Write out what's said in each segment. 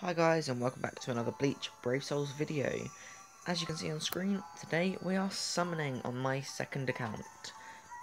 Hi guys and welcome back to another Bleach Brave Souls video. As you can see on screen, today we are summoning on my second account.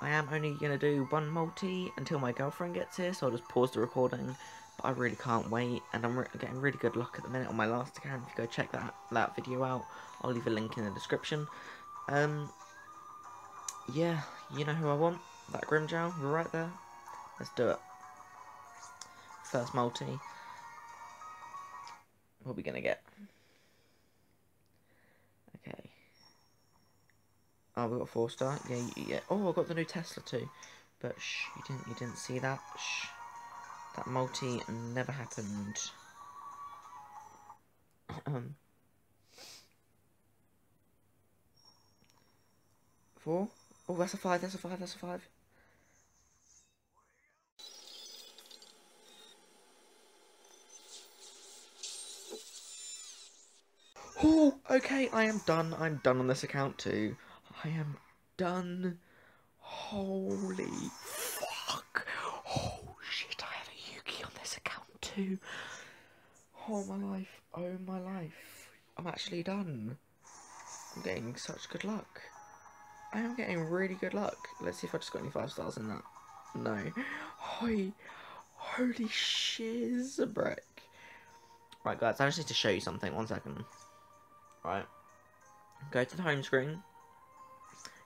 I am only going to do one multi until my girlfriend gets here, so I'll just pause the recording. But I really can't wait, and I'm re getting really good luck at the minute on my last account. If you go check that, that video out, I'll leave a link in the description. Um, yeah, you know who I want? That Grimmjow, right there. Let's do it. First multi. What are we gonna get? Okay. Oh, we got four star. Yeah, yeah. Oh, I got the new Tesla too. But shh, you didn't, you didn't see that. Shh. That multi never happened. Um. Four. Oh, that's a five. That's a five. That's a five. Oh, okay, I am done. I'm done on this account too. I am done. Holy fuck. Oh shit, I have a Yuki on this account too. Oh my life. Oh my life. I'm actually done. I'm getting such good luck. I am getting really good luck. Let's see if I just got any five stars in that. No. Holy, holy shiz, brick. Right, guys, I just need to show you something. One second. Right. Go to the home screen.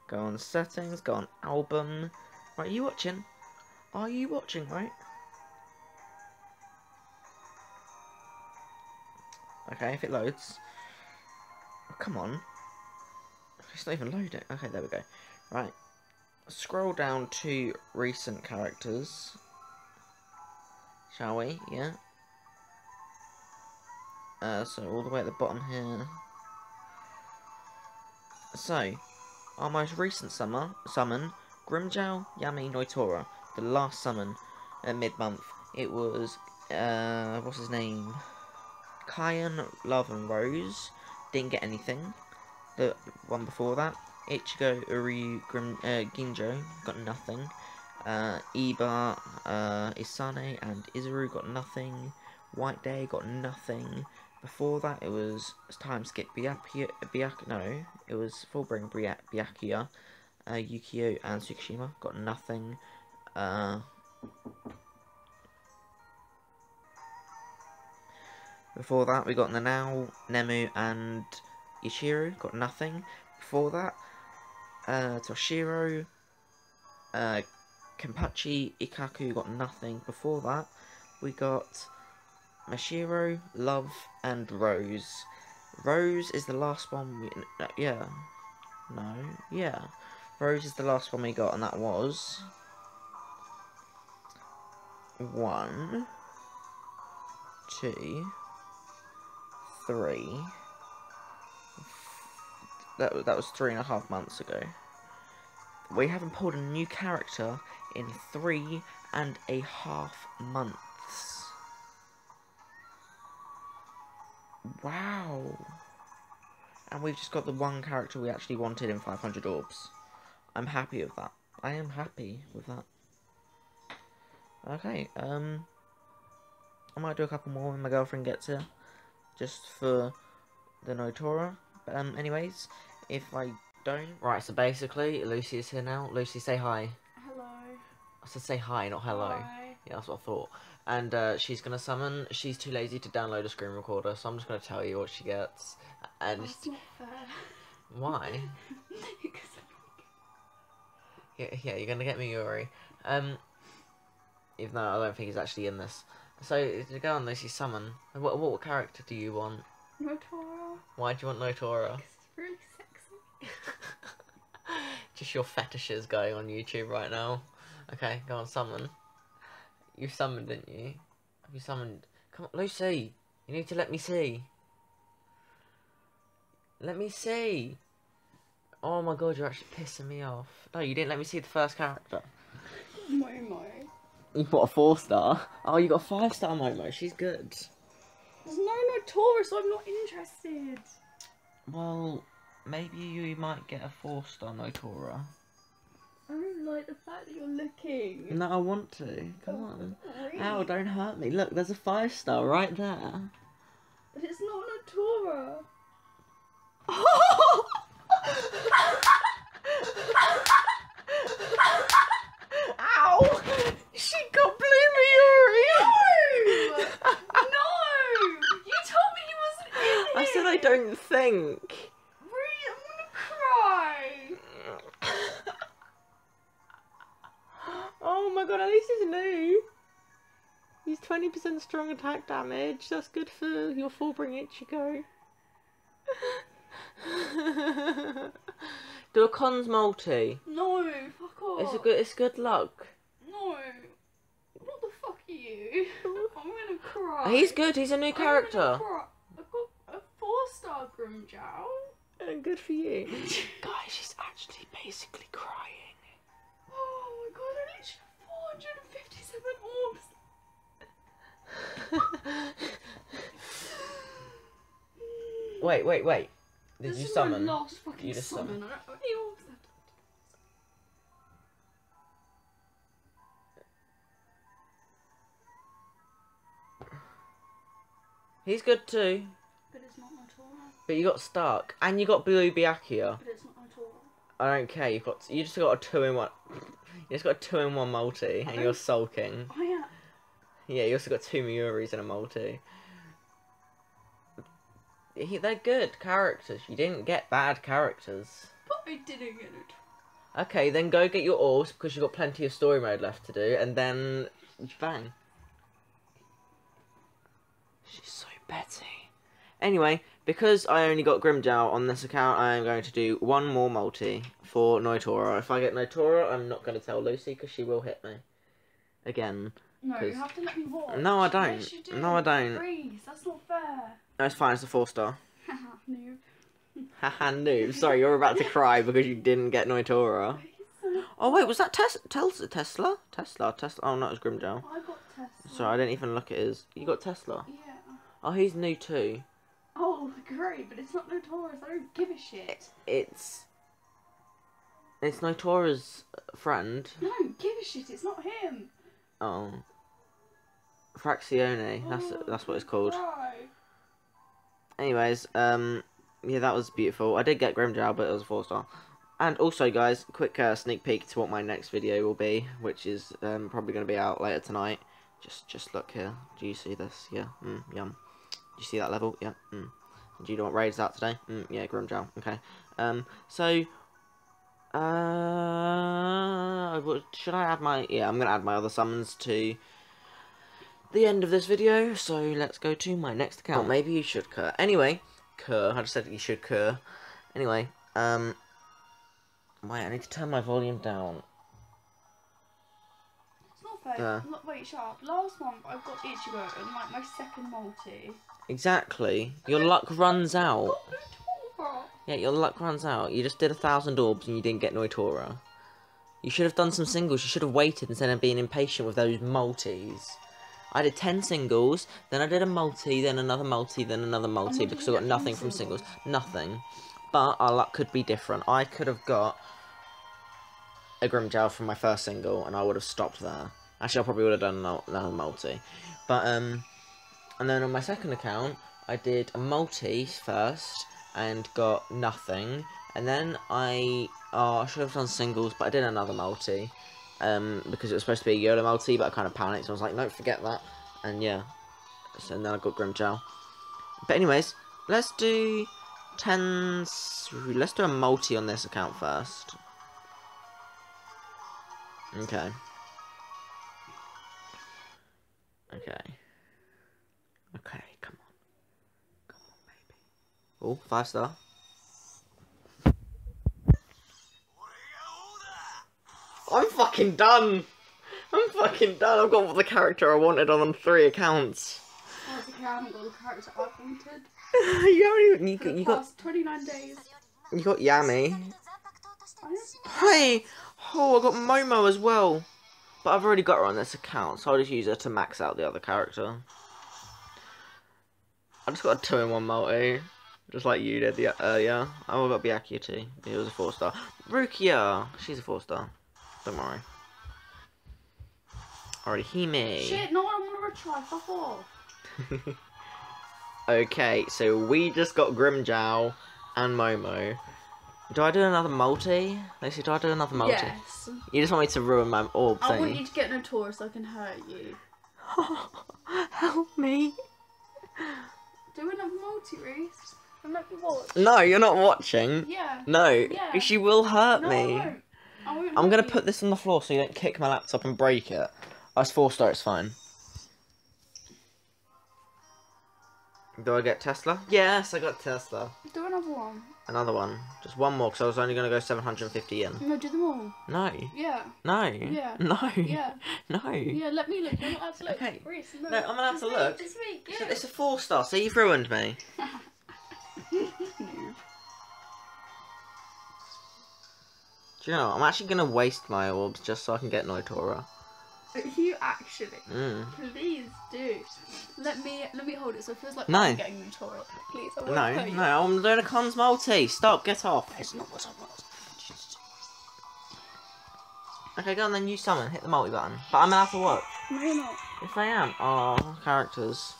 Go on settings. Go on album. Right, are you watching? Are you watching, right? Okay, if it loads. Oh, come on. It's not even loading. Okay, there we go. Right. Scroll down to recent characters. Shall we? Yeah. Uh, so all the way at the bottom here. So, our most recent summer, summon, Grimmjow Yami Noitora, the last summon at mid-month. It was, uh, what's his name? Kyan, Love and Rose, didn't get anything. The one before that, Ichigo, Uryu, Grim, uh, Ginjo, got nothing. Uh, Iba, uh, Isane, and Izuru got nothing. White Day got nothing. Before that, it was time skip Byakuya, Byak, no, it was Fullbring Byak, Byakuya, uh, Yukio, and Tsukishima got nothing. Uh, before that, we got Nanao, Nemu, and Ichiro got nothing. Before that, uh, Toshiro, uh, Kenpachi, Ikkaku got nothing. Before that, we got Mashiro, Love, and Rose. Rose is the last one we... Uh, yeah. No. Yeah. Rose is the last one we got, and that was... One... Two... Three... That, that was three and a half months ago. We haven't pulled a new character in three and a half months. Wow. And we've just got the one character we actually wanted in 500 orbs. I'm happy with that. I am happy with that. Okay, um... I might do a couple more when my girlfriend gets here. Just for the Noitora. But, um, anyways, if I don't... Right, so basically, Lucy is here now. Lucy, say hi. Hello. I said say hi, not hello. Hi. Yeah, that's what I thought. And uh, she's gonna summon. She's too lazy to download a screen recorder, so I'm just gonna tell you what she gets. And That's not fair. why? Because Yeah, yeah, you're gonna get me Yuri. Um, even though I don't think he's actually in this. So to go on this, you summon. What what character do you want? Notora. Why do you want Notora? Because it's really sexy. Just your fetishes going on YouTube right now. Okay, go on, summon. You summoned, didn't you? Have you summoned? Come on, Lucy! You need to let me see. Let me see! Oh my god, you're actually pissing me off. No, you didn't let me see the first character. Momo. You got a four star. Oh, you got a five star Momo. She's good. There's no Notora, so I'm not interested. Well, maybe you might get a four star Notora. I don't like the fact that you're looking. No, I want to. Come oh, on. Really? Ow, don't hurt me. Look, there's a five star right there. Notora. Ow! She got Bloomy Yuri! no! No! You told me he wasn't in it! I said I don't think. No. He's 20% strong attack damage. That's good for your full bring Ichigo. Do a cons multi. No, fuck off. It's a good. It's good luck. No. What the fuck are you? I'm gonna cry. He's good. He's a new character. i got a four-star Grimmjow. Uh, good for you, guys. She's actually basically crying. Oh my god! I need 157 orbs! wait, wait, wait. Did this you summon? last fucking you just summon. summon. He's good too. But it's not my Torah. But you got Stark, and you got Blue Byakuya. But it's not my Torah. I don't care. You've got you just got a two in one. You just got a two in one multi, and you're sulking. Oh, I am. Yeah, you also got two Miuris and a multi. He, they're good characters. You didn't get bad characters. But I didn't get it. Okay, then go get your orbs because you've got plenty of story mode left to do, and then bang. She's so petty. Anyway, because I only got Grimmjow on this account, I am going to do one more multi for Noitora. If I get Noitora, I'm not going to tell Lucy because she will hit me. Again. No, you have to let me watch. No, I don't. Yes, do. No, I don't. Freeze. That's not fair. No, it's fine, it's a four star. Haha, noob. Haha, noob. Sorry, you're about to cry because you didn't get Noitora. Oh, wait, was that Tes- Tes- Tesla? Tesla? Tesla? Oh, no, it was Grimmjow. I got Tesla. Sorry, I didn't even look at his. You got Tesla? Yeah. Oh, he's new too. Oh, great, but it's not Notorious. I don't give a shit. It's. It's Notora's friend. No, give a shit. It's not him. Oh. Fracción. That's Oh, that's what it's called. Anyways, um, yeah, that was beautiful. I did get Grimmjow, but it was a four star. And also, guys, quick uh, sneak peek to what my next video will be, which is um, probably going to be out later tonight. Just, just look here. Do you see this? Yeah. Mm, yum. You see that level? Yeah. Mm. Do you know what raid's out today? Mm, yeah, Grimmjow. Okay. Um. So. Uh. Should I add my? Yeah, I'm gonna add my other summons to the end of this video, so let's go to my next account. Maybe you should cur. Anyway, cur. I just said you should cur. Anyway, um, wait, I need to turn my volume down. It's not fair. Look, wait, shut up. Last month I got Ichigo and like my second multi. Exactly. Your luck runs out. Yeah, your luck runs out. You just did a thousand orbs and you didn't get Noitora. You should have done some singles. You should have waited instead of being impatient with those multis. I did 10 singles, then I did a multi, then another multi, then another multi because I got nothing from singles. singles? Nothing. But our luck could be different. I could have got a Grimmjow from my first single and I would have stopped there. Actually, I probably would have done another multi. But, um, and then on my second account, I did a multi first and got nothing. And then I, oh, I should have done singles, but I did another multi. Um, because it was supposed to be a YOLO multi, but I kind of panicked, so I was like, no, forget that. And yeah, so then I got Grimmjow. But anyways, let's do 10, let's do a multi on this account first. Okay. Okay. Okay, come on. Come on, baby. Oh, five star. I'm fucking done. I'm fucking done. I've got the character I wanted on three accounts. Oh, okay, I haven't got the character I wanted. you haven't even, you, For got- the you got 29 days. you got Yami. I Hey, oh, I got Momo as well. But I've already got her on this account, so I'll just use her to max out the other character. I just got a two in one multi, just like you did the earlier. Oh, I got Byakuya too. It was a four star. Rukia, she's a four star. Don't worry. Alright, Hime. Shit, no, I want to retry. Fuck off. Okay, so we just got Grimmjow and Momo. Do I do another multi? Lucy, do I do another multi? Yes. You just want me to ruin my orb I want you to get Notorious so I can hurt you. Help me. Do another multi race. And let me watch. No, you're not watching. Yeah. No, Yeah. she will hurt No, me. I won't. I won't I'm gonna you. put this on the floor so you don't kick my laptop and break it. Oh, it's four star, it's fine. Do I get Tesla? Yes, I got Tesla. Do another one. Another one. Just one more, because I was only gonna go 750 in. No, do them all. No. Yeah. No. Yeah. No. Yeah. No. Yeah, let me look. You're not allowed to look. Okay. Reese, No, I'm allowed Just to me, look. Just me. It's Yeah. a- It's a four star, so you've ruined me. Noob. Do you know, I'm actually gonna waste my orbs just so I can get Noitora. You actually. Mm. Please do. Let me let me hold it so it feels like No. I'm getting Notorious. Please, I No, you. no, I'm doing a cons multi. Stop, get off. It's not what I want. Okay, go on then, you summon, hit the multi button. But I'm gonna have to watch. No, you're not. If I am. Oh, characters.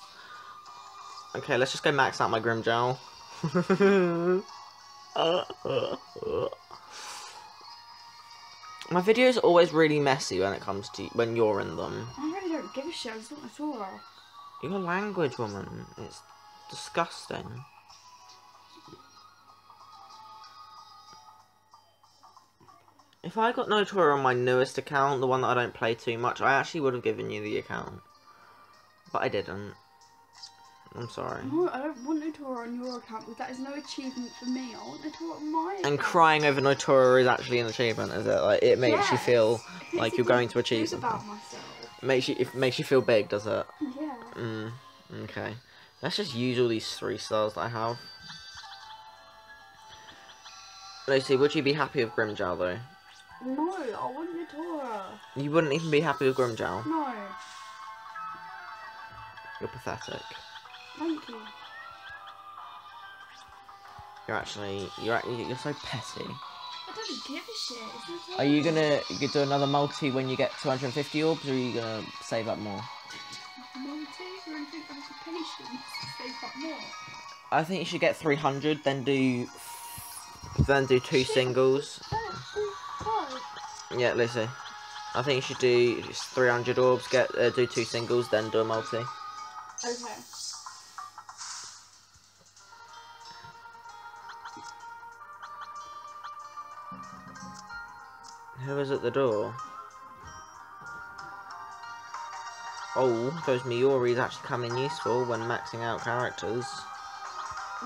Okay, let's just go max out my Grimjowl. Uh, uh, uh. My videos are always really messy when it comes to when you're in them. I really don't give a shit. I just want Notorious. Your language, woman. It's disgusting. If I got Notora on my newest account, the one that I don't play too much, I actually would have given you the account. But I didn't. I'm sorry. No, I don't want Notorious on your account because that is no achievement for me. I want Notorious on my account. And crying over Notora is actually an achievement, is it? Like it makes you feel like you're going to achieve something. about myself. makes you it makes you feel big, does it? Yeah. Mm. Okay. Let's just use all these three stars that I have. Lucy, would you be happy with Grimmjow though? No, I want Notorious. You wouldn't even be happy with Grimmjow. No, You're pathetic. Thank you. You're actually you're act- you're so petty. I don't give a shit. Are you gonna you do another multi when you get 250 orbs, or are you gonna save up more? Multi? You really think I have patience to save up more? I think you should get 300, then do then do two Shit. singles. Oh, Yeah, Lucy. I think you should do just 300 orbs, get uh, do two singles, then do a multi. Okay. Who is at the door? Oh, those Mioris actually come in useful when maxing out characters.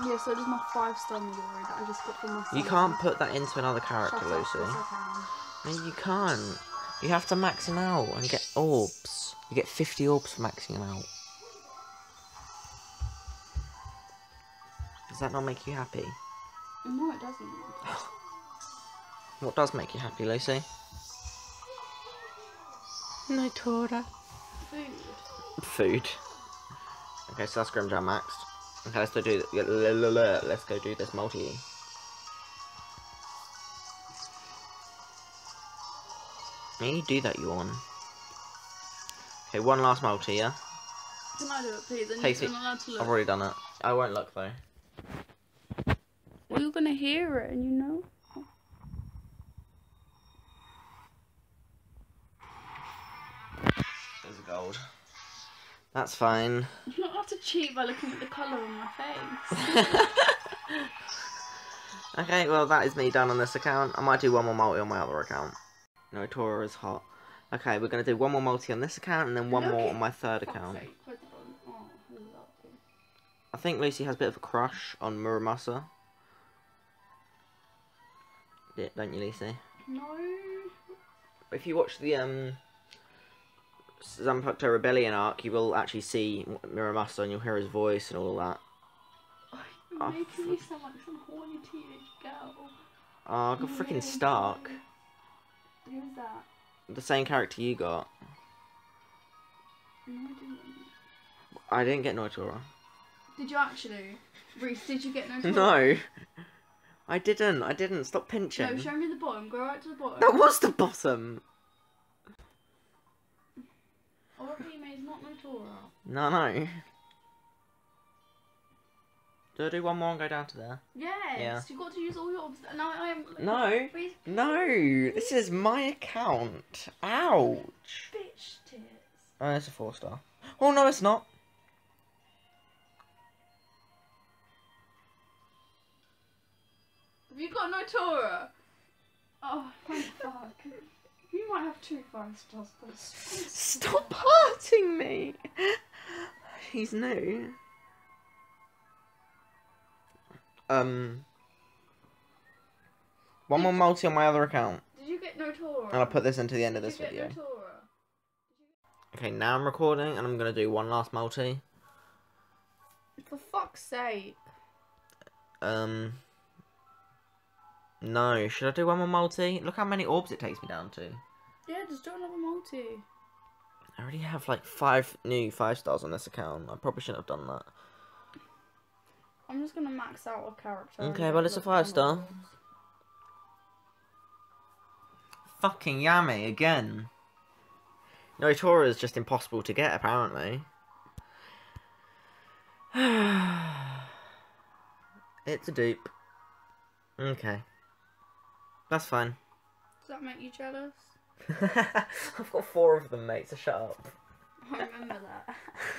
Yeah, so does my five star Midori that I just got from my You can't put that into another Shut character, up, Lucy. yes, I can. No, you can't. You have to max him out and get orbs. You get 50 orbs for maxing him out. Does that not make you happy? No, it doesn't. What does make you happy, Lucy? No, Tora. Food. Food. Okay, so that's Grimmjow maxed. Okay, let's go do let's go do this multi. Yeah, you do that, you on. Okay, one last multi, yeah? Can I do it, please? I need Casey, to, I'm allowed to look. I've already done it. I won't look though. Well, you're gonna hear it, and you know. There's a gold. That's fine. You're not allowed to cheat by looking at the colour on my face. okay, well that is me done on this account. I might do one more multi on my other account. No, Tora is hot. Okay, we're gonna do one more multi on this account and then one Look more on my third account. sake, where's the button? Oh. I think Lucy has a bit of a crush on Muramasa. Yeah, don't you, Lucy? No. If you watch the um Zanpakuto Rebellion arc, you will actually see Muramasa and you'll hear his voice and all that. You're Oh, making me sound like some horny teenage girl. Ah, oh, I got freaking Stark. Who's that? The same character you got. No, I didn't. I didn't get Noitora. Did you actually? Reese, did you get no? No. I didn't. I didn't. Stop pinching. No, show me the bottom. Go right to the bottom. That was the bottom. Not Notora. No, no. Do I do one more and go down to there? Yes. Yeah. You got to use all your. No, I am. No. Please, No, this is my account. Ouch. bitch tits. Oh, it's a four star. Oh no, it's not. Have you got Noitora? Oh, thank fuck. You might have two five stars, but Stop hurting me. He's new. Um. One more multi on my other account, Did you get Noitora? and I'll put this into the end of Did this you get video. Noitora? Okay, now I'm recording, and I'm gonna do one last multi. For fuck's sake. Um. No, should I do one more multi? Look how many orbs it takes me down to. Yeah, just do another multi. I already have like five new five stars on this account. I probably shouldn't have done that. I'm just gonna max out a character. Okay, well, it's a five star. orbs. Fucking Yami again. No, Tora is just impossible to get, apparently. it's a dupe. Okay. That's fine. Does that make you jealous? I've got four of them, mate, so shut up. I remember that.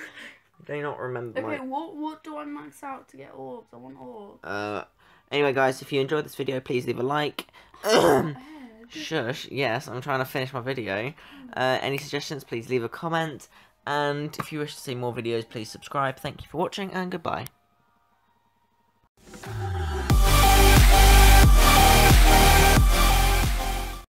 Do you not remember Okay, my... what what do I max out to get orbs? I want orbs. Uh, anyway, guys, if you enjoyed this video, please leave a like. Shush, yes, I'm trying to finish my video. Uh, any suggestions, please leave a comment. And if you wish to see more videos, please subscribe. Thank you for watching, and goodbye.